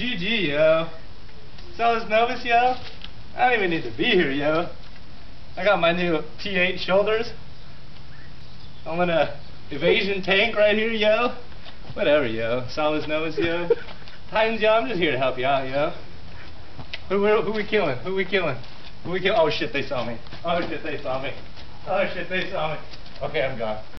GG, yo. Solus Novus, yo. I don't even need to be here, yo. I got my new T8 shoulders. I'm in a evasion tank right here, yo. Whatever, yo. Solus Novus, yo. Titans, yo. I'm just here to help you out, yo. Who, who, who we killing? Who we killing? Who we kill? Oh shit, they saw me. Oh shit, they saw me. Oh shit, they saw me. Okay, I'm gone.